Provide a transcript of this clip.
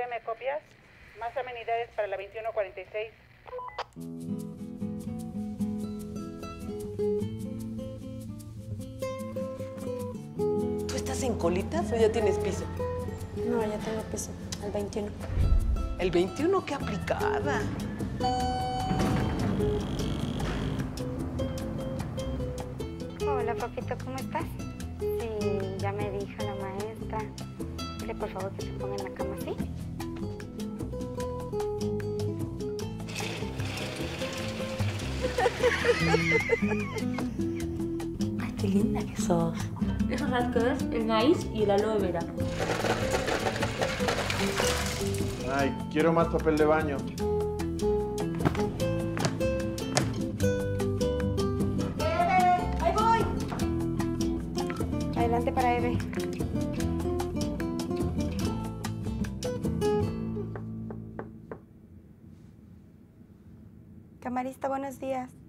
Mándame copias. Más amenidades para la 2146. ¿Tú estás en colitas o ya tienes piso? No, ya tengo piso, el 21. El 21, qué aplicada. Hola, papito, ¿cómo estás? Sí, ya me dijo la maestra. Dile, por favor, que se ponga en la cama, ¿sí? Ay, qué linda que sos. Eso sabes qué es el maíz y el aloe vera. Ay, quiero más papel de baño. ¡Ahí voy! Adelante para Eve. Camarista, buenos días.